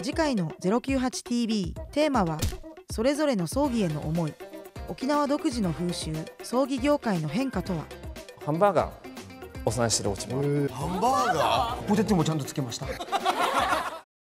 次回の 098TV テーマはそれぞれの葬儀への思い沖縄独自の風習葬儀業界の変化とは？ハンバーガーお供えしてるお家もある。ハンバーガー？ポテトもちゃんとつけました。